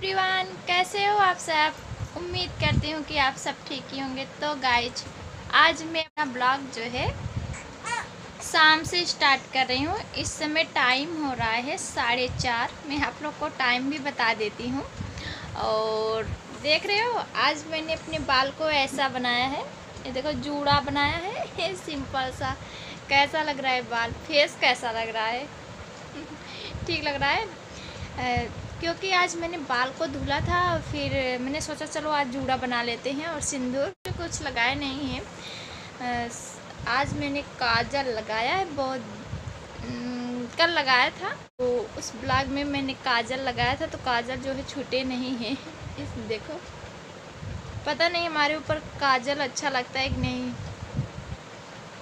Everyone, कैसे हो आप सब? उम्मीद करती हूँ कि आप सब ठीक ही होंगे। तो गाइज़ आज मैं अपना ब्लॉग जो है, शाम से स्टार्ट कर रही हूँ। इस समय टाइम हो रहा है साढ़े चार। मैं आप लोग को टाइम भी बता देती हूँ। और देख रहे हो, आज मैंने अपने बाल को ऐसा बनाया है। ये देखो, जूड़ा बनाया है। ये सिंपल सा। कैसा लग रहा है बाल? फेस कैसा लग रहा है? ठीक लग रहा है? क्योंकि आज मैंने बाल को धुला था, फिर मैंने सोचा चलो आज जूड़ा बना लेते हैं और सिंदूर कुछ लगाए नहीं है। आज मैंने काजल लगाया है, बहुत कल लगाया था। तो उस ब्लॉग में मैंने काजल लगाया था तो काजल जो है छूटे नहीं है। इस, देखो। पता नहीं हमारे ऊपर काजल अच्छा लगता है कि नहीं।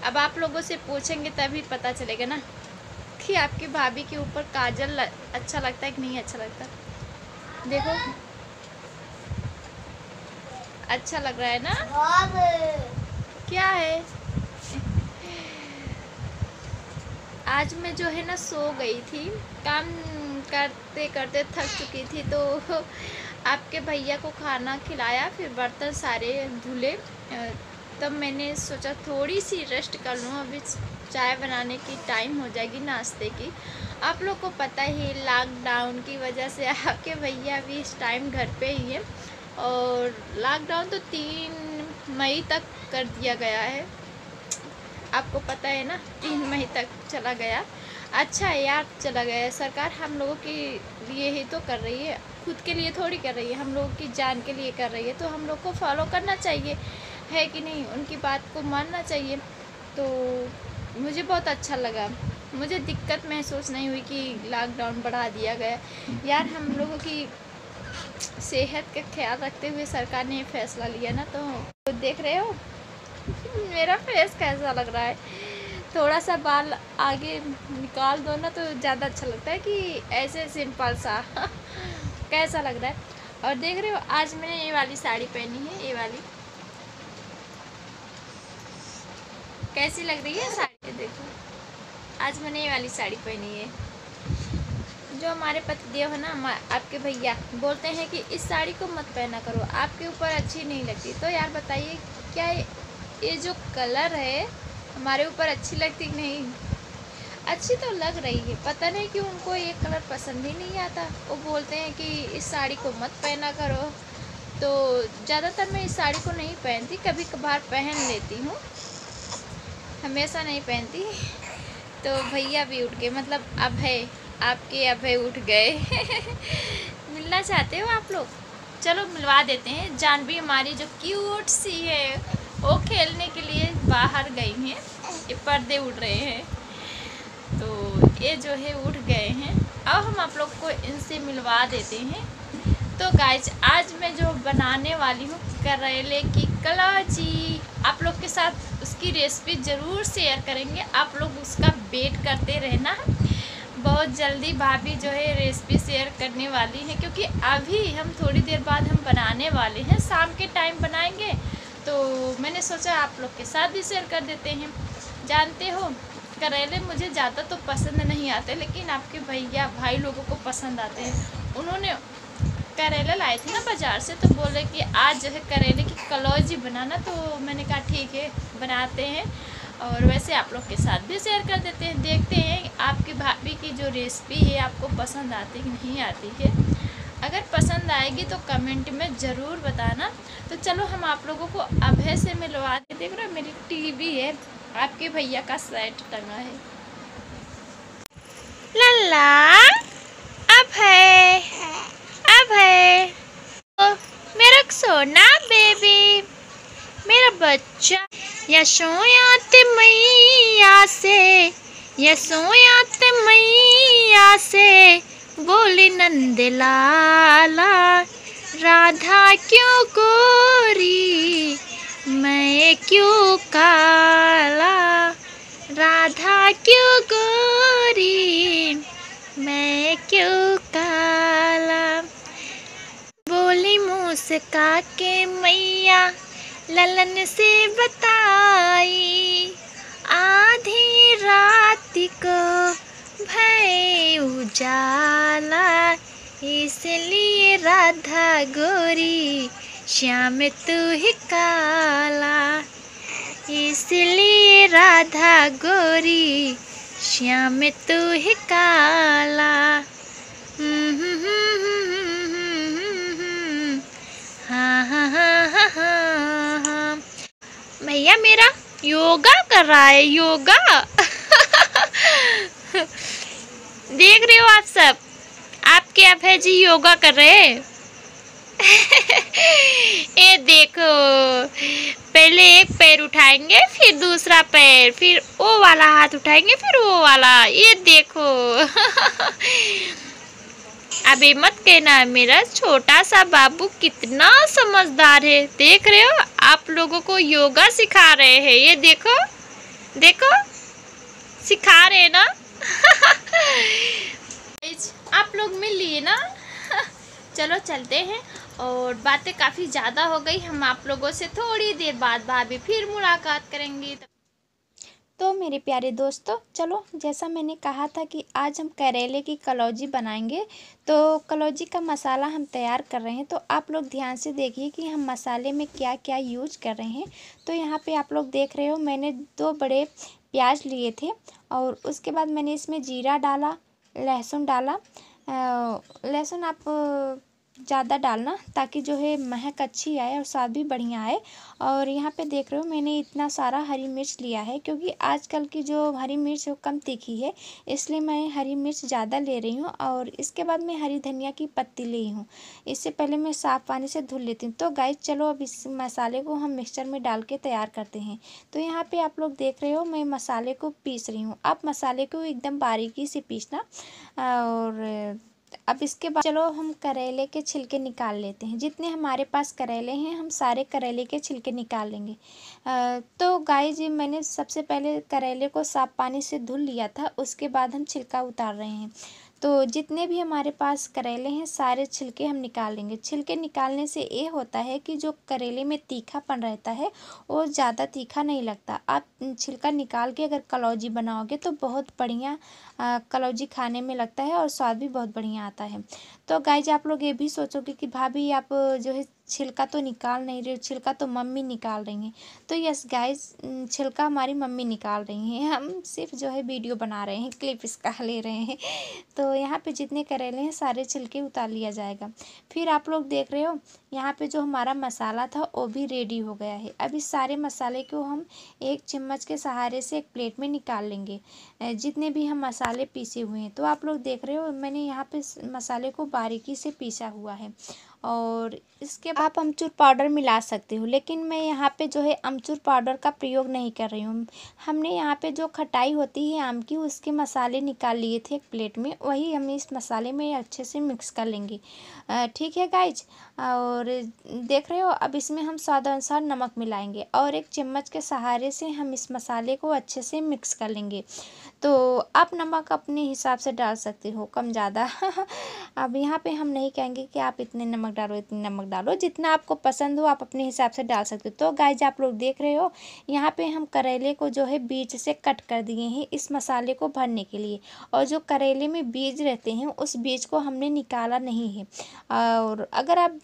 अब आप लोगों से पूछेंगे तभी पता चलेगा ना। कि आपकी भाभी के ऊपर काजल अच्छा लगता है कि नहीं अच्छा लगता? देखो। अच्छा लग रहा है ना? क्या है? आज मैं जो है ना सो गई थी। काम करते करते थक चुकी थी तो आपके भैया को खाना खिलाया फिर बर्तन सारे धुले। तब मैंने सोचा थोड़ी सी रेस्ट कर लूँ। अभी चाय बनाने की टाइम हो जाएगी नाश्ते की। आप लोग को पता ही लॉकडाउन की वजह से आपके भैया भी इस टाइम घर पे ही है। और लॉकडाउन तो तीन मई तक कर दिया गया है। आपको पता है ना, तीन मई तक चला गया। अच्छा यार, चला गया सरकार हम लोगों के लिए ही तो कर रही है। खुद के लिए थोड़ी कर रही है। हम लोगों की जान के लिए कर रही है। तो हम लोग को फॉलो करना चाहिए। है कि नहीं? उनकी बात को मानना चाहिए। तो मुझे बहुत अच्छा लगा। मुझे दिक्कत महसूस नहीं हुई कि लॉकडाउन बढ़ा दिया गया। यार हम लोगों की सेहत का ख्याल रखते हुए सरकार ने फैसला लिया ना तो, तो देख रहे हो? मेरा फेस कैसा लग रहा है? थोड़ा सा बाल आगे निकाल दो ना तो ज़्यादा अच्छा लगता है कि ऐसे सिंपल सा। कैसा लग रहा है? और देख रहे हो आज मैंने ये वाली साड़ी पहनी है ये वाली। कैसी लग रही है साड़ी? आज मैंने ये वाली साड़ी पहनी है। जो हमारे पतिदेव है ना आपके भैया, बोलते हैं कि इस साड़ी को मत पहना करो, आपके ऊपर अच्छी नहीं लगती। तो यार बताइए, क्या ये जो कलर है, हमारे ऊपर अच्छी लगती नहीं? अच्छी तो लग रही है, पता नहीं कि उनको ये कलर पसंद ही नहीं आता। वो बोलते हैं कि इस साड़ी को मत पहना करो। तो ज़्यादातर मैं इस साड़ी को नहीं पहनती कभी कभार पहन लेती हूँ। हमेशा नहीं पहनती। तो भैया भी उठ गए मतलब अभय, आपके अभय उठ गए। मिलना चाहते हो आप लोग? चलो मिलवा देते हैं। जानवी हमारी जो क्यूट सी है, वो खेलने के लिए बाहर गई हैं। ये पर्दे उड़ रहे हैं। तो ये जो है, उठ गए हैं। अब हम आप लोग को इनसे मिलवा देते हैं। तो गाइज़ आज मैं जो बनाने वाली हूँ करेले की कलाजी आप लोग के साथ उसकी रेसिपी ज़रूर शेयर करेंगे। आप लोग उसका वेट करते रहना। बहुत जल्दी भाभी जो है रेसिपी शेयर करने वाली है, क्योंकि अभी हम थोड़ी देर बाद हम बनाने वाले हैं। शाम के टाइम बनाएँगे तो मैंने सोचा आप लोग के साथ भी शेयर कर देते हैं। जानते हो, करेले मुझे ज़्यादा तो पसंद नहीं आते, लेकिन आपके भैया भाई लोगों को पसंद आते हैं। उन्होंने करेला लाए थे ना बाज़ार से तो बोले कि आज जो है करेले की कलौजी बनाना तो मैंने कहा, ठीक है, बनाते हैं। और वैसे आप लोग के साथ भी शेयर कर देते हैं। देखते हैं आपकी भाभी की जो रेसिपी है, आपको पसंद आती कि नहीं आती है। अगर पसंद आएगी तो कमेंट में ज़रूर बताना। तो चलो, हम आप लोगों को अभय से मिलवा दे देख रहे हो। मेरी टीवी है, आपके भैया का सेट टंगा है। लल्ला, अभय। अभय मेरा सोना बेबी, मेरा बच्चा यशोयात मैया से यशोयात मैया से, बोली नंद लाला राधा क्यों गोरी, मैं क्यों काला, राधा क्यों गोरी, मैं क्यों मुस्का के मैया ललन से बताई, आधी रात को भय उजाला, इसलिए राधा गोरी श्याम तू ही काला। इसलिए राधा गोरी श्याम तू ही काला। योगा कर रहा है, योगा। देख रहे हो आप सब? आप क्या है जी योगा कर रहे ये देखो, पहले एक पैर उठाएँगे, फिर दूसरा पैर, फिर वो वाला हाथ उठाएँगे, फिर वो वाला। ये देखो। अभी मत कहना, मेरा छोटा सा बाबू कितना समझदार है। देख रहे हो आप लोगों को योगा सिखा रहे हैं। ये देखो देखो, सिखा रहे हैं ना? आप लोग मिल लिए ना? चलो चलते हैं। और बातें काफ़ी ज़्यादा हो गई। हम आप लोगों से थोड़ी देर बाद भाभी फिर मुलाकात करेंगे। तो मेरे प्यारे दोस्तों, चलो, जैसा मैंने कहा था कि आज हम करेले की कलौजी बनाएँगे तो कलौजी का मसाला हम तैयार कर रहे हैं तो आप लोग ध्यान से देखिए कि हम मसाले में क्या क्या यूज़ कर रहे हैं। तो यहाँ पे आप लोग देख रहे हो, मैंने दो बड़े प्याज लिए थे, और उसके बाद मैंने इसमें जीरा डाला, लहसुन डाला। लहसुन आप ज़्यादा डालना ताकि जो है महक अच्छी आए और स्वाद भी बढ़िया आए। और यहाँ पे देख रहे हो मैंने इतना सारा हरी मिर्च लिया है क्योंकि आजकल की जो हरी मिर्च है वो कम तीखी है, इसलिए मैं हरी मिर्च ज़्यादा ले रही हूँ और इसके बाद मैं हरी धनिया की पत्ती ली हूँ। इससे पहले मैं साफ़ पानी से धुल लेती हूँ। तो गाइस चलो अब इस मसाले को हम मिक्सचर में डाल के तैयार करते हैं। तो यहाँ पर आप लोग देख रहे हो मैं मसाले को पीस रही हूँ। आप मसाले को एकदम बारीकी से पीसना और अब इसके बाद चलो हम करेले के छिलके निकाल लेते हैं। जितने हमारे पास करेले हैं, हम सारे करेले के छिलके निकाल लेंगे। तो गाय जी मैंने सबसे पहले करेले को साफ़ पानी से धुल लिया था, उसके बाद हम छिलका उतार रहे हैं। तो जितने भी हमारे पास करेले हैं, सारे छिलके हम निकाल लेंगे छिलके निकालने से ये होता है कि जो करेले में तीखापन रहता है, वो ज़्यादा तीखा नहीं लगता। आप छिलका निकाल के अगर कलौजी बनाओगे तो बहुत बढ़िया कलौजी खाने में लगता है और स्वाद भी बहुत बढ़िया आता है। तो गाइज़, आप लोग ये भी सोचोगे कि भाभी, आप जो है छिलका तो निकाल नहीं रही, छिलका तो मम्मी निकाल रही हैं। तो यस गाइस छिलका हमारी मम्मी निकाल रही हैं। हम सिर्फ़ जो है वीडियो बना रहे हैं क्लिप इसका ले रहे हैं। तो यहाँ पे जितने करेले हैं, सारे छिलके उतार लिया जाएगा। फिर आप लोग देख रहे हो, यहाँ पे जो हमारा मसाला था, वो भी रेडी हो गया है। अब इस सारे मसाले को हम एक चम्मच के सहारे से एक प्लेट में निकाल लेंगे। जितने भी हम मसाले पीसे हुए हैं। तो आप लोग देख रहे हो, मैंने यहाँ पे मसाले को बारीकी से पीसा हुआ है। और इसके आप अमचूर पाउडर मिला सकते हो, लेकिन मैं यहाँ पे जो है अमचूर पाउडर का प्रयोग नहीं कर रही हूँ। हमने यहाँ पे जो खटाई होती है आम की, उसके मसाले निकाल लिए थे एक प्लेट में, वही हम इस मसाले में अच्छे से मिक्स कर लेंगे। ठीक है गाइज़ और देख रहे हो, अब इसमें हम स्वाद अनुसार नमक मिलाएँगे और एक चम्मच के सहारे से हम इस मसाले को अच्छे से मिक्स कर लेंगे। तो आप नमक अपने हिसाब से डाल सकते हो, कम ज़्यादा। अब यहाँ पे हम नहीं कहेंगे कि आप इतने नमक डालो, इतनी नमक डालो, जितना आपको पसंद हो आप अपने हिसाब से डाल सकते हो। तो गाइज़ आप लोग देख रहे हो, यहाँ पे हम करेले को जो है बीज से कट कर दिए हैं इस मसाले को भरने के लिए। और जो करेले में बीज रहते हैं, उस बीज को हमने निकाला नहीं है। और अगर आप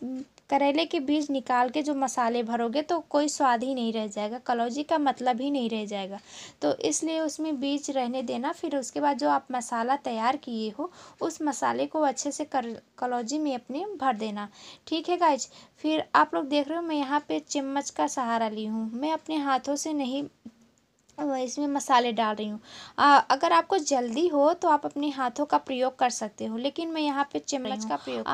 करेले के बीज निकाल के जो मसाले भरोगे तो कोई स्वाद ही नहीं रह जाएगा कलौजी का मतलब ही नहीं रह जाएगा। तो इसलिए उसमें बीज रहने देना फिर उसके बाद जो आप मसाला तैयार किए हो उस मसाले को अच्छे से कर कलौजी में अपने भर देना। ठीक है गाइज़? फिर आप लोग देख रहे हो मैं यहाँ पे चम्मच का सहारा ली हूँ। मैं अपने हाथों से नहीं इसमें मसाले डाल रही हूँ। अगर आपको जल्दी हो तो आप अपने हाथों का प्रयोग कर सकते हो लेकिन मैं यहाँ पे चम्मच का प्रयोग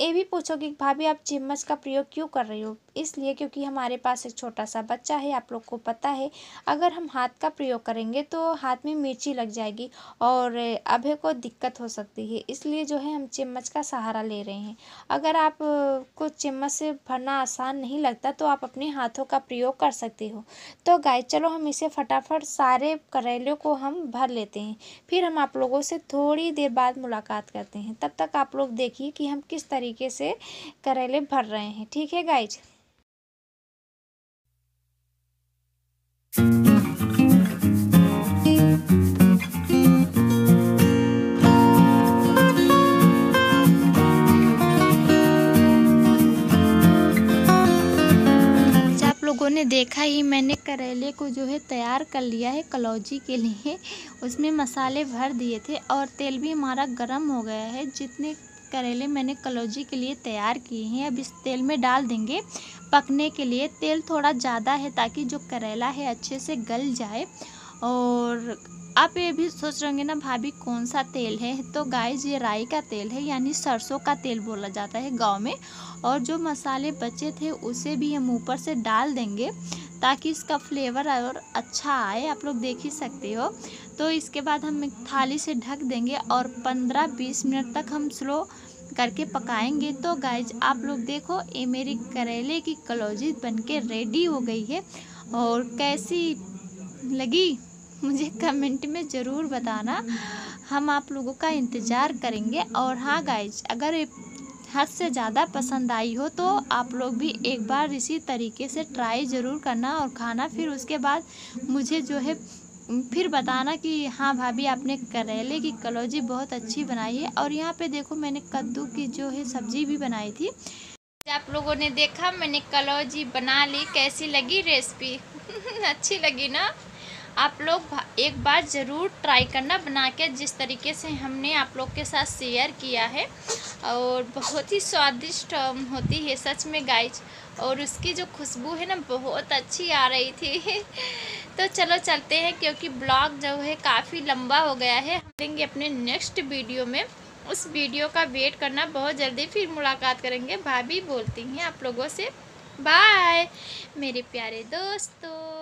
ये भी पूछोगे कि, भाभी, आप चम्मच का प्रयोग क्यों कर रही हो? इसलिए क्योंकि हमारे पास एक छोटा सा बच्चा है, आप लोग को पता है। अगर हम हाथ का प्रयोग करेंगे तो हाथ में मिर्ची लग जाएगी और अभय को दिक्कत हो सकती है। इसलिए जो है, हम चम्मच का सहारा ले रहे हैं। अगर आप को चम्मच से भरना आसान नहीं लगता तो आप अपने हाथों का प्रयोग कर सकते हो। तो गाय चलो हम इसे फटाफट सारे करेलों को हम भर लेते हैं। फिर हम आप लोगों से थोड़ी देर बाद मुलाकात करते हैं। तब तक आप लोग देखिए कि हम किस तरीके तरीके से करेले भर रहे हैं। ठीक है गाइज़ लोगों ने देखा ही, मैंने करेले को जो है तैयार कर लिया है कलौजी के लिए। उसमें मसाले भर दिए थे और तेल भी हमारा गरम हो गया है। जितने करेले मैंने कलौजी के लिए तैयार किए हैं। अब इस तेल में डाल देंगे पकने के लिए। तेल थोड़ा ज़्यादा है ताकि जो करेला है अच्छे से गल जाए। और आप ये भी सोच रहे होंगे ना, भाभी, कौन सा तेल है? तो गाय ये राई का तेल है, यानी सरसों का तेल बोला जाता है गाँव में। और जो मसाले बचे थे, उसे भी हम ऊपर से डाल देंगे। ताकि इसका फ्लेवर और अच्छा आए, आप लोग देख ही सकते हो। तो इसके बाद हम थाली से ढक देंगे और 15-20 मिनट तक हम स्लो करके पकाएँगे। तो गाइज़ आप लोग देखो, ये मेरी करेले की कलौजी बनके रेडी हो गई है। और कैसी लगी? मुझे कमेंट में ज़रूर बताना। हम आप लोगों का इंतज़ार करेंगे। और हाँ गाइज़ अगर हद से ज़्यादा पसंद आई हो तो आप लोग भी एक बार इसी तरीके से ट्राई ज़रूर करना और खाना। फिर उसके बाद मुझे जो है, फिर बताना कि हाँ भाभी, आपने करेले की कलौजी बहुत अच्छी बनाई है। और यहाँ पे देखो, मैंने कद्दू की जो है सब्ज़ी भी बनाई थी। आप लोगों ने देखा, मैंने कलौजी बना ली, कैसी लगी रेसिपी? अच्छी लगी ना? आप लोग एक बार ज़रूर ट्राई करना बना के जिस तरीके से हमने आप लोग के साथ शेयर किया है। और बहुत ही स्वादिष्ट होती है सच में गाइज़ और उसकी जो खुशबू है ना, बहुत अच्छी आ रही थी। तो चलो चलते हैं, क्योंकि ब्लॉग जो है काफ़ी लंबा हो गया है। हम देंगे अपने नेक्स्ट वीडियो में। उस वीडियो का वेट करना बहुत जल्दी, फिर मुलाकात करेंगे। भाभी बोलती हैं आप लोगों से। बाय मेरे प्यारे दोस्तों।